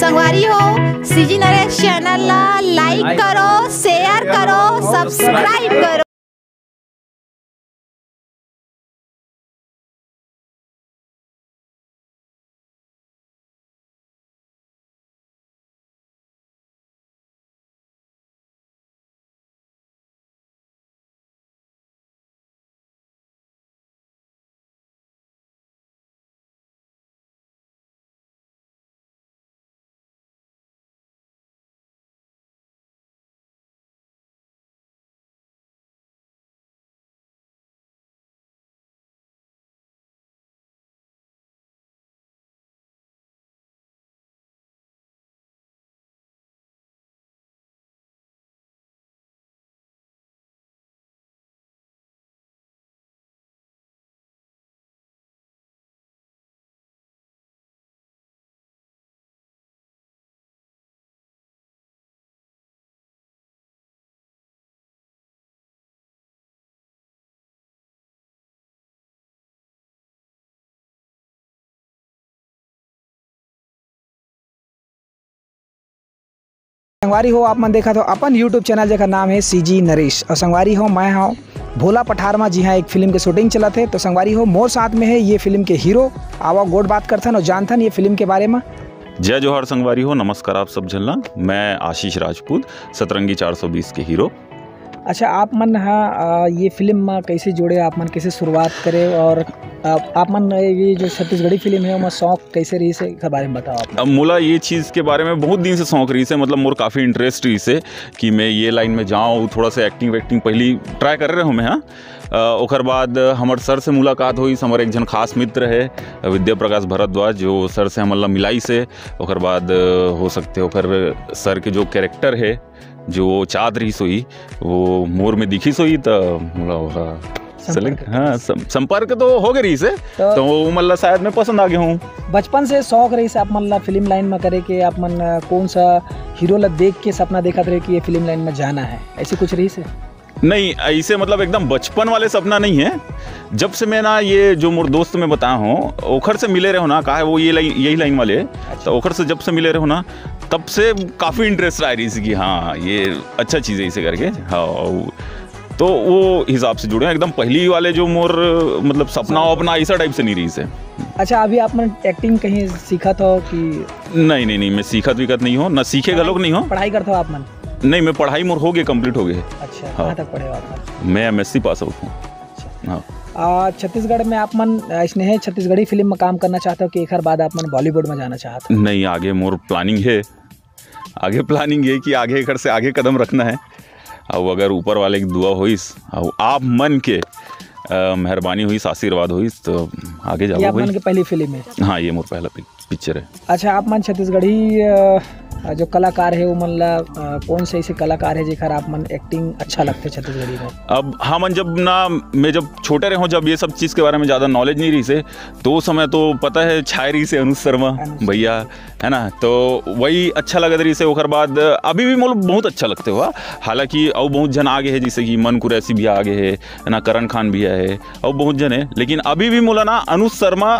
संगवारी हो। CG Naresh channel ला लाइक करो शेयर करो सब्सक्राइब करो। संगवारी हो, आप मन देखा तो अपन यूट्यूब चैनल जेकर नाम है सी जी नरेश। और संगवारी हो, मैं हूँ। भोला पठार में जी हाँ एक फ़िल्म के शूटिंग चला थे तो संगवारी हो, मोर साथ में है ये फ़िल्म के हीरो आवा गोड बात करथन और जानथन ये फ़िल्म के बारे में। जय जोहर संगवारी हो। नमस्कार आप सब झलना मैं आशीष राजपूत, सतरंगी 420 के हीरो अच्छा आप मन हाँ ये फ़िल्म में कैसे जुड़े? आप मन कैसे शुरुआत करे? और आप मन, ये जो छत्तीसगढ़ी फ़िल्म है उसमें शौक कैसे रही से के बारे में बताओ आप। अब मोला ये चीज़ के बारे में बहुत दिन से शौक रही से मतलब मोर काफ़ी इंटरेस्ट रही से कि मैं ये लाइन में जाऊँ, थोड़ा सा एक्टिंग वैक्टिंग पहली ट्राई कर रहे हूँ मैं हाँ। ओकर बाद हमर सर से मुलाकात हुई हमारे एक जन खास मित्र है, विद्या प्रकाश भरद्वाज, जो सर से हमला मिलाई से, ओकर बाद हो सकते सर के जो कैरेक्टर है जो चादरी सोई वो मोर में दिखी सोई तो मतलब हाँ सं- संपर्क तो हो गई रही से तो- तो मतलब शायद मैं पसंद आ गया हूँ। बचपन से शौक रही से आप मतलब फ़िल्म लाइन में करे के आप मन कौन सा हीरो ला देख के सपना देखा रहे कि ये फ़िल्म लाइन में जाना है ऐसी कुछ रही से? नहीं ऐसे मतलब एकदम बचपन वाले सपना नहीं है। जब से मैं ना ये जो मोर दोस्त में बताया हूँ ओखर से मिले रहो ना कहा है वो ये लाइन यही लाइन वाले है। तो ओखर से जब से मिले रहो ना तब से काफ़ी इंटरेस्ट आ रही थी कि हाँ ये अच्छा चीज़ है इसे करके। हाँ तो वो हिसाब से जुड़े हैं। एकदम पहली वाले जो मोर मतलब सपना अपना ऐसा टाइप से नहीं रही इसे। अच्छा अभी आपने एक्टिंग कहीं सीखा था कि नहीं नहीं नहीं मैं सीखत विकत नहीं हूँ ना सीखे गलोग नहीं हो। पढ़ाई करता हो आप मन? नहीं मैं पढ़ाई मोर हो गए कंप्लीट हो गए अच्छा कहाँ तक पढ़े हो आप मैं एम पास आउट हूँ। हाँ। छत्तीसगढ़ में आप मन स्नेह छत्तीसगढ़ी फ़िल्म में काम करना चाहते हो कि एक बाद आप मन बॉलीवुड में जाना चाहते हो? नहीं आगे मोर प्लानिंग है। आगे प्लानिंग है कि आगे घर से आगे कदम रखना है। और अगर ऊपर वाले की दुआ होइस और आप मन के मेहरबानी हुई आशीर्वाद हुई तो आगे हो ये जाओ मन की पहली फ़िल्म है? हाँ ये मोर पहला पिक्चर है। अच्छा आप मन छत्तीसगढ़ी जो कलाकार है वो मन ला कौन से ऐसे कलाकार है जेकर आप मन एक्टिंग अच्छा लगते छत्तीसगढ़ी में? अब हाँ मन जब ना मैं जब छोटे रहे हूँ जब ये सब चीज़ के बारे में ज़्यादा नॉलेज नहीं रही से तो उस समय तो पता है छाय रही से अनुज शर्मा भैया है ना? तो वही अच्छा लगत रही से ओकर बाद अभी भी मतलब बहुत अच्छा लगते हुआ। हालाँकि और बहुत जन आगे है जैसे कि मन कुरैसी भी आगे है ना? करण खान भी है और बहुत जन है। लेकिन अभी भी मोला ना अनुज शर्मा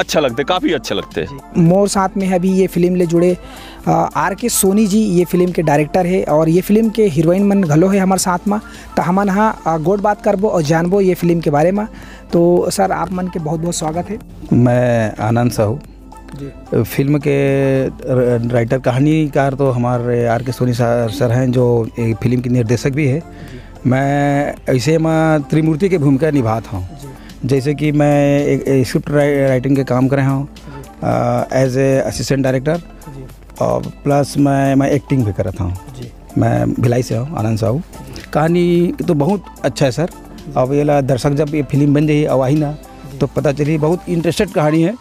अच्छा लगते काफ़ी अच्छा लगते। मोर साथ में है अभी ये फ़िल्म ले जुड़े आर के सोनी जी ये फ़िल्म के डायरेक्टर है और ये फ़िल्म के हीरोइन मन घलो है हमारे साथ में। तो हम हाँ गोड बात करबो और जानबो ये फ़िल्म के बारे में। तो सर आप मन के बहुत बहुत स्वागत है। मैं आनंद साहू। जी। फ़िल्म के राइटर कहानीकार तो हमारे आर के सोनी सर हैं जो एक फ़िल्म के निर्देशक भी है। मैं ऐसे में त्रिमूर्ति की भूमिका निभाता हूँ। जैसे कि मैं एक स्क्रिप्ट राइ- राइटिंग के काम कर रहा हूँ एज ए असिस्टेंट डायरेक्टर और प्लस मैं मैं एक्टिंग भी करता हूँ जी। मैं भिलाई से हूँ आनंद साहू। कहानी तो बहुत अच्छा है सर। अब ये दर्शक जब ये फ़िल्म बन जाइए अब आई ना तो पता चली बहुत इंटरेस्टेड कहानी है।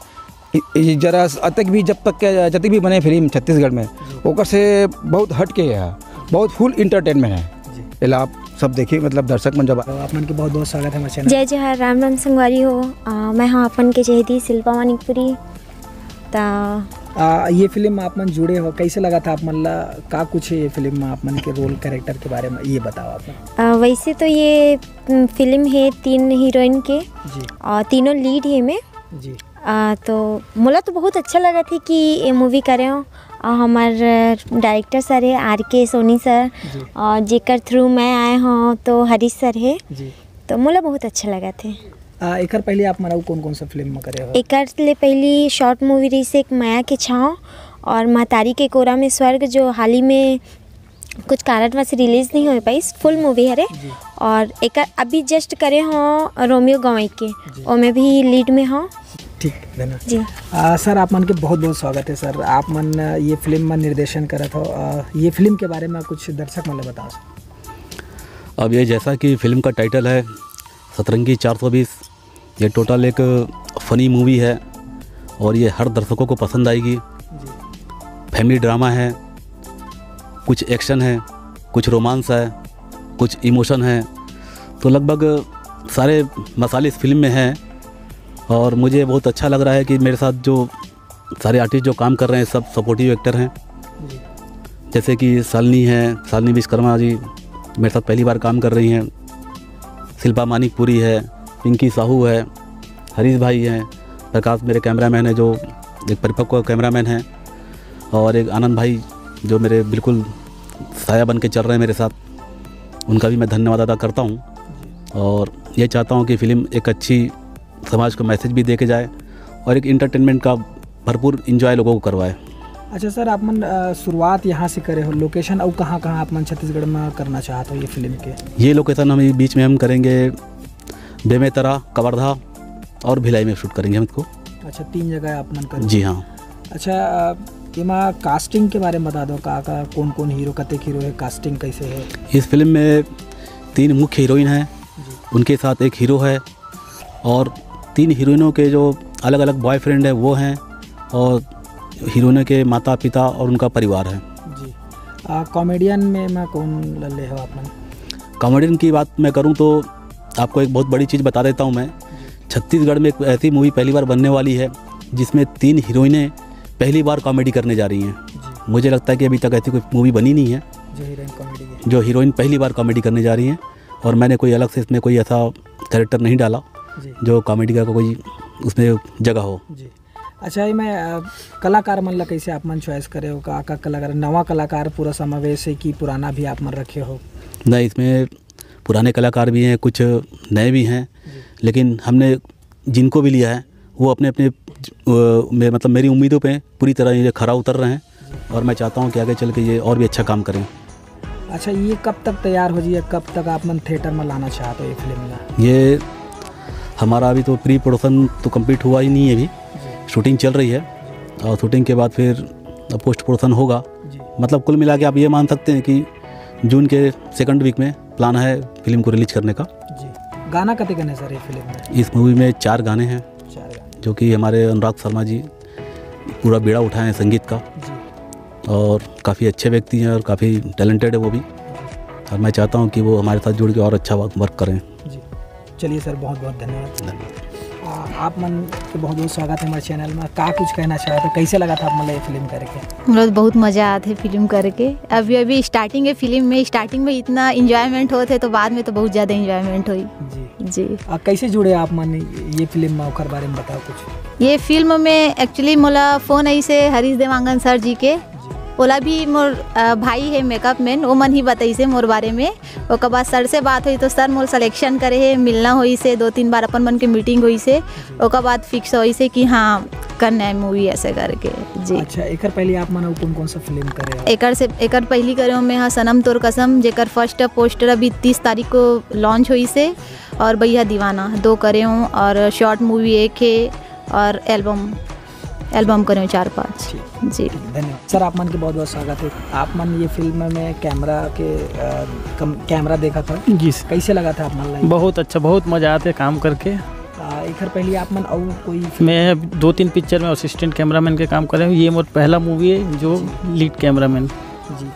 जरा अतक भी जब तक के जतक भी बने फ़िल्म छत्तीसगढ़ में ओकर से बहुत हट के है। बहुत फुल इंटरटेनमेंट है। आप सब देखिए मतलब दर्शक मन जब आप मन के बहुत बहुत स्वागत है हमारे चैनल। जय जय राम राम संगवारी हो। आ, मैं हाँ अपन के चहेती शिल्पा मानिकपुरी ता आ, ये फ़िल्म में आप मन जुड़े हो कैसे लगा था आप मन ला का कुछ है ये फ़िल्म में आप मन के रोल कैरेक्टर के बारे में ये बताओ आप। आ, वैसे तो ये फ़िल्म है तीन हीरोइन के और तीनों लीड है में। जी। आ, तो मोला तो बहुत अच्छा लगा थी कि ये मूवी करे हो। और हमार डायरेक्टर सर है आर के सोनी सर। और जेकर थ्रू मैं आए हूँ तो हरीश सर है। जी। तो मोला बहुत अच्छा लगा थे। आ, एकर पहले आप मनाऊ कौन कौन सा फ़िल्म में करे हो? एकर ले पहली शॉर्ट मूवी रही से एक माया के छाँव और महतारी के कोरा में स्वर्ग जो हाल ही में कुछ कारणवश रिलीज़ नहीं हो पाई फुल मूवी है रे। और एक अभी जस्ट करे हों रोमियो गवई के। ओमे भी लीड में हों। ठीक धन्यवाद। जी। आ, सर आप मन के बहुत बहुत स्वागत है सर। आप मन ये फ़िल्म में निर्देशन करत हो। आ, ये फ़िल्म के बारे में कुछ दर्शक मन ले बताओ अब ये जैसा कि फ़िल्म का टाइटल है सतरंगी 420 ये टोटल एक फ़नी मूवी है और ये हर दर्शकों को पसंद आएगी। फैमिली ड्रामा है कुछ एक्शन है कुछ रोमांस है कुछ इमोशन है। तो लगभग सारे मसाले इस फ़िल्म में हैं और मुझे बहुत अच्छा लग रहा है कि मेरे साथ जो सारे आर्टिस्ट जो काम कर रहे हैं सब सपोर्टिव एक्टर हैं। जैसे कि सालनी है सालनी विश्वकर्मा जी मेरे साथ पहली बार काम कर रही हैं। शिल्पा मानिकपुरी है, पिंकी साहू है, हरीश भाई हैं। प्रकाश मेरे कैमरामैन है, जो एक परिपक्व कैमरामैन हैं। और एक आनंद भाई, जो मेरे बिल्कुल साया बन के चल रहे हैं मेरे साथ। उनका भी मैं धन्यवाद अदा करता हूँ। और ये चाहता हूँ कि फ़िल्म एक अच्छी समाज को मैसेज भी दे के जाए और एक इंटरटेनमेंट का भरपूर इंजॉय लोगों को करवाए। अच्छा सर आप मन शुरुआत यहाँ से करे हो लोकेशन और कहाँ कहाँ आप मन छत्तीसगढ़ में करना चाहते हो ये फ़िल्म के? ये लोकेशन हम बीच में हम करेंगे बेमेतरा कवर्धा और भिलाई में शूट करेंगे हम इसको। अच्छा तीन जगह आप मन कर जी हाँ। अच्छा एमा कास्टिंग के बारे में बता दो का का कौन कौन हीरो कतेक हीरो है कास्टिंग कैसे है? इस फ़िल्म में तीन मुख्य हीरोइन हैं। उनके साथ एक हीरो है और तीन हीरोइनों के जो अलग अलग बॉयफ्रेंड है वो हैं और हीरोइनों के माता पिता और उनका परिवार है। जी। कॉमेडियन में मैं कौन ले हो आप मन कॉमेडियन की बात मैं करूँ तो आपको एक बहुत बड़ी चीज़ बता देता हूँ मैं। छत्तीसगढ़ में एक ऐसी मूवी पहली बार बनने वाली है जिसमें तीन हीरोइनें पहली बार कॉमेडी करने जा रही हैं। मुझे लगता है कि अभी तक ऐसी कोई मूवी बनी नहीं है। जो हीरोइन कॉमेडी जो हीरोइन पहली बार कॉमेडी करने जा रही हैं और मैंने कोई अलग से इसमें कोई ऐसा कैरेक्टर नहीं डाला जो कॉमेडी का कोई उसमें जगह हो। जी। अच्छा ये मैं कलाकार मन ला कैसे आप मन चॉइस करे हो? का का कलाकार नवा कलाकार पूरा समावेश है कि पुराना भी आप मन रखे हो? नहीं इसमें पुराने कलाकार भी हैं कुछ नए भी हैं लेकिन हमने जिनको भी लिया है वो अपने अपने मतलब मेरी उम्मीदों पे पूरी तरह ये खरा उतर रहे हैं और मैं चाहता हूँ कि आगे चल के ये और भी अच्छा काम करें। अच्छा ये कब तक तैयार हो जाइए कब तक आप मन थिएटर में लाना चाहते हो ये फ़िल्म ये हमारा अभी तो प्री प्रोडक्शन तो कंप्लीट हुआ ही नहीं है अभी। शूटिंग चल रही है और शूटिंग के बाद फिर पोस्ट प्रोडक्शन होगा। मतलब कुल मिला के आप ये मान सकते हैं कि जून के सेकंड वीक में प्लान है फ़िल्म को रिलीज़ करने का। जी। गाना कते गने सर ये फ़िल्म में? इस मूवी में चार गाने हैं चार गाने। जो कि हमारे अनुराग शर्मा जी पूरा बेड़ा उठाए हैं संगीत का। और काफ़ी अच्छे व्यक्ति हैं और काफ़ी टैलेंटेड है वो भी। और मैं चाहता हूँ कि वो हमारे साथ जुड़ के और अच्छा वर्क करें। जी। चलिए सर बहुत बहुत धन्यवाद। आ, आप मन के बहुत बहुत स्वागत है हमारे चैनल में। का कुछ कहना चाहते हो? कैसे लगा था आप मतलब ये फ़िल्म करके? लोग बहुत मज़ा आते फ़िल्म करके। अभी अभी स्टार्टिंग है फ़िल्म में स्टार्टिंग में इतना इंजॉयमेंट होते तो बाद में तो बहुत ज़्यादा इंजॉयमेंट हुई। जी। जी। आ, कैसे जुड़े आप मन ये फ़िल्म में ओकर बारे में बताओ कुछ। ये फ़िल्म में एक्चुअली मोला फ़ोन आई से हरीश देवांगन सर जी के। ओला भी मोर भाई है मेकअप मैन वो मन ही बताई से मोर बारे में। ओकर बाद सर से बात हुई तो सर मोर सिलेक्शन करे है मिलना हुई से दो तीन बार अपन मन के मीटिंग हुई से ओकर बाद फिक्स हुई से कि हाँ करना है मूवी ऐसे करके। जी। अच्छा एकर पहले आप मन कौन कौन सा फ़िल्म करे हो? एकर से एकर पहली करे में हाँ सनम तोर कसम जेकर फ़र्स्ट पोस्टर अभी तीस तारीख को लॉन्च हुई से और भैया दीवाना दो करे हूँ और शॉर्ट मूवी एक है और एल्बम एल्बम करे हूँ चार पाँच। जी। धन्यवाद। सर आप मन के बहुत बहुत स्वागत है। आप मन ये फ़िल्म में कैमरा के आ, कम, कैमरा देखा था। जी सर। कैसे लगा था आप मन बहुत अच्छा बहुत मज़ा आते काम करके। आ, एकर पहले आप मन और कोई मैं दो तीन पिक्चर में असिस्टेंट कैमरामैन के काम कर रहा हूँ। ये मोर पहला मूवी है जो लीड कैमरामैन जी।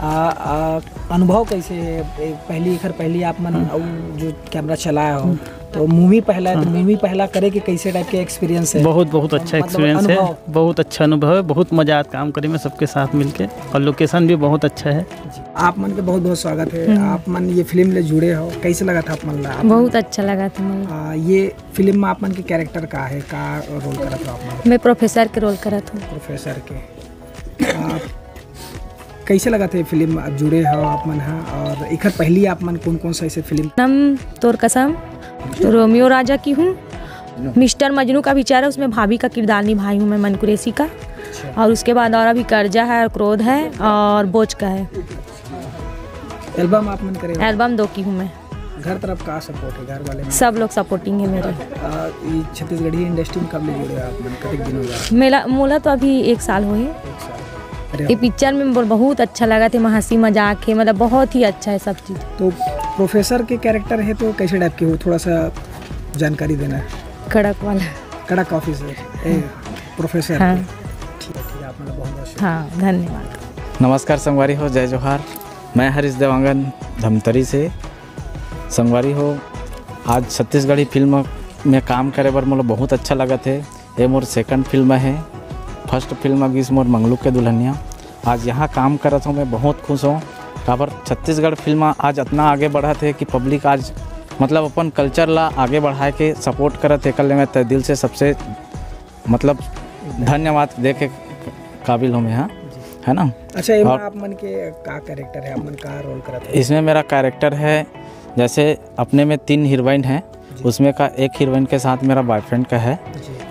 आ, आ, अनुभव कैसे है? पहली एकर पहली आप मन और जो कैमरा चलाया हो तो मूवी पहला है तो मूवी पहला करे के कैसे टाइप के एक्सपीरियंस है? बहुत बहुत अच्छा मतलब एक्सपीरियंस है। अनुभव। बहुत अच्छा अनुभव है बहुत मज़ा आता काम करे में सबके साथ मिलके। और लोकेशन भी बहुत अच्छा है। आप मन के बहुत बहुत स्वागत है। आप मन ये फ़िल्म ले जुड़े हो। कैसे लगा था आप मन ला? बहुत अच्छा लगा था मुझे। ये फ़िल्म में आप मन के कैरेक्टर का है? का रोल करा था आप मैं प्रोफेसर के रोल करा था। प्रोफेसर के। कैसे लगा था ये फ़िल्म जुड़े हो आप मन हाँ? और एक पहली आप मन कौन कौन सा ऐसे फ़िल्म नम तोर कसम रोमियो राजा की हूँ। मिस्टर मजनू का विचार है उसमें भाभी का किरदार निभाई हूँ मैं मन कुरैशी का और उसके बाद और अभी कर्जा है और क्रोध है और बोझ का है। एल्बम आप मन करे एल्बम दो की हूँ मैं। घर तरफ़ का सपोर्ट है? घर वाले में? सब लोग सपोर्टिंग है मेरे। छत्तीसगढ़ी इंडस्ट्री में कब ले जुड़े आप मन? कतक दिन हो गया मेला मोला तो अभी एक साल हुए ये पिक्चर में बहुत अच्छा लगा था हँसी मज़ाक है मतलब बहुत ही अच्छा है सब चीज़। तो प्रोफेसर के कैरेक्टर है तो कैसे टाइप के हो? थोड़ा सा जानकारी देना है। कड़क वाला। कड़क ऑफिसर ए प्रोफेसर। हाँ। ठीक है ठीक है आप मतलब बहुत बहुत हाँ धन्यवाद। नमस्कार संगवारी हो जय जोहार। मैं हरीश देवांगन धमतरी से। संगवारी हो आज छत्तीसगढ़ी फ़िल्म में काम करे बर मोला बहुत अच्छा लगा थे ये मोर सेकंड फ़िल्म है। फ़र्स्ट फ़िल्म गिस मोर मंगलू के दुल्हनिया। आज यहाँ काम करत हूँ मैं बहुत खुश हूँ। काबर छत्तीसगढ़ फ़िल्म आज इतना आगे बढ़ा है कि पब्लिक आज मतलब अपन कल्चर ला आगे बढ़ाए के सपोर्ट करत है कल मैं तय दिल से सबसे मतलब धन्यवाद दे के काबिल हूँ मैं यहाँ है ना? अच्छा और- आप मन के का कैरेक्टर है? आप मन का रोल करा था? इसमें मेरा कैरेक्टर है जैसे अपने में तीन हीरोइन हैं उसमें का एक हीरोइन के साथ मेरा बॉयफ्रेंड का है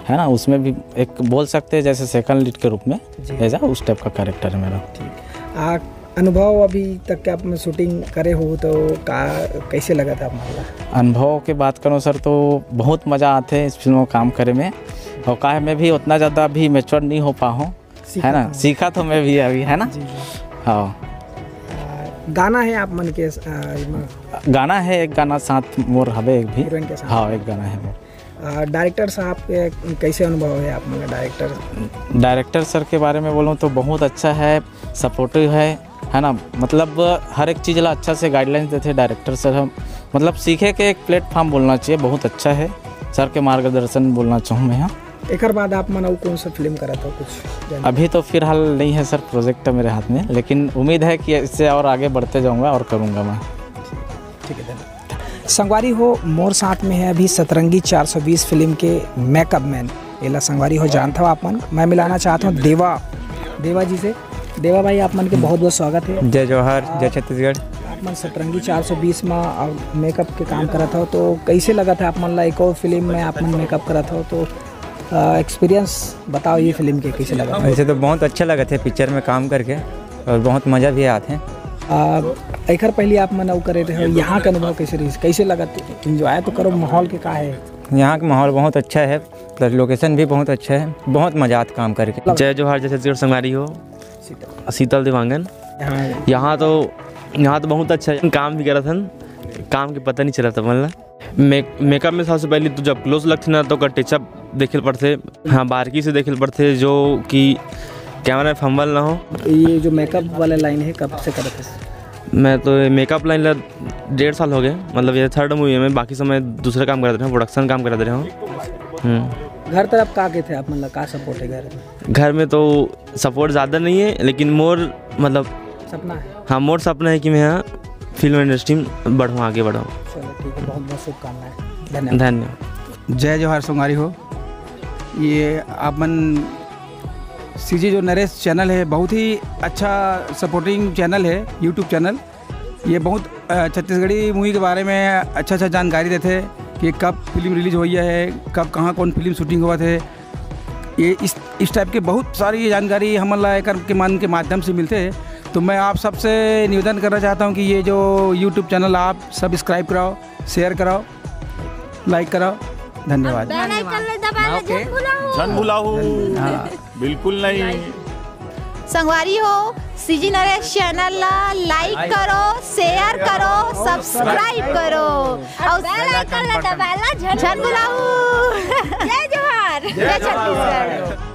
है ना? उसमें भी एक बोल सकते हैं जैसे सेकंड लीड के रूप में ऐसा उस टाइप का कैरेक्टर है मेरा। ठीक। आ, अनुभव अभी तक के आप में शूटिंग करे हो तो का कैसे लगा था आप अनुभव की बात करूँ सर तो बहुत मज़ा आते है इस फ़िल्म में काम करे में। और का मैं भी उतना ज़्यादा अभी मेच्योर नहीं हो पा हूँ। है ना? सीखा तो मैं भी अभी है ना? हाँ। गाना है आप मन के गाना है एक गाना साथ मोर हवे एक भी। के साथ। हाँ एक गाना है मोर डायरेक्टर साहब के कैसे अनुभव है आप मन का डायरेक्टर डायरेक्टर सर के बारे में बोलूँ तो बहुत अच्छा है सपोर्टिव है। है ना? मतलब हर एक चीज़ ला अच्छा से गाइडलाइंस देते हैं डायरेक्टर सर हम। मतलब सीखे के एक प्लेटफॉर्म बोलना चाहिए बहुत अच्छा है। सर के मार्गदर्शन बोलना चाहूँ मैं यहाँ एक बाद आप मन कौन सा फ़िल्म करा था कुछ अभी तो फ़िलहाल नहीं है सर प्रोजेक्ट मेरे हाथ में लेकिन उम्मीद है कि इससे और आगे बढ़ते जाऊँगा और करूँगा मैं। ठीक है धन्यवाद। संगवारी हो मोर साथ में है अभी सतरंगी 420 फ़िल्म के मेकअप मैन एला संगवारी हो जानता हो आप मन? मैं मिलाना चाहता हूँ देवा। देवा जी से। देवा भाई आप मन के बहुत बहुत स्वागत है। जय जवाहर जय छत्तीसगढ़। आप मन सतरंगी 420 में अब मेकअप के काम करा था तो कैसे लगा था आप मन ला एक और फ़िल्म में आप मन मेकअप करा था? तो एक्सपीरियंस बताओ ये फ़िल्म के कैसे लगा वैसे तो बहुत अच्छा लगा थे पिक्चर में काम करके और बहुत मज़ा भी आते हैं आ, एक पहले आप मन करे रहे हो यहाँ का अनुभव कैसे रही? कैसे लगा इंजॉय तो करो माहौल के का है? यहाँ का माहौल बहुत अच्छा है प्लस लोकेशन भी बहुत अच्छा है बहुत मज़ा आता काम करके। जय जोहार जय छत्तीसगढ़ संगवारी हो। शीतल देवांगन। यहाँ तो यहाँ तो बहुत अच्छा है काम भी करा था काम के पता नहीं चला था मतलब। मेक मेकअप में सबसे पहले तो जब क्लोज लगते ना तो ओकर टचअप देखे पड़ते। हाँ बारीकी से देखे पड़ते जो कि कैमरा में फंबल ना हो। ये जो मेकअप वाला लाइन है कब से करे थे? मैं तो मेकअप लाइन ला डेढ़ साल हो गए। मतलब ये थर्ड मूवी है मैं बाकी समय दूसरा काम करा करते रहे प्रोडक्शन काम करते रहे हूँ घर तरफ़ का के थे आप? मतलब का सपोर्ट है घर? में घर में तो सपोर्ट ज़्यादा नहीं है लेकिन मोर मतलब सपना है? हाँ मोर सपना है कि मैं यहाँ फ़िल्म इंडस्ट्री में बढ़ूँ आगे बढ़ाऊँ। चलो ठीक है बहुत बहुत शुभकामनाएँ। धन्यवाद। धन्यवाद। जय जवाहर सोंगारी हो। ये आपन सी जी जो नरेश चैनल है बहुत ही अच्छा सपोर्टिंग चैनल है यूट्यूब चैनल। ये बहुत छत्तीसगढ़ी मूवी के बारे में अच्छा अच्छा जानकारी देते हैं। कि कब फ़िल्म रिलीज़ हुई है कब कहाँ कौन फ़िल्म शूटिंग हुआ थे। ये इस इस टाइप के बहुत सारी जानकारी हम एकर के मान के माध्यम से मिलते हैं। तो मैं आप सबसे निवेदन करना चाहता हूँ कि ये जो यूट्यूब चैनल आप सब्सक्राइब कराओ शेयर कराओ लाइक कराओ। धन्यवाद। बिल्कुल नहीं। संगवारी हो। सीजी नरेश चैनल ला लाइक करो शेयर करो सब्सक्राइब करो। और बेल आइकन ला दबाना झन बुलाऊ जय जोहार जय छत्तीसगढ़।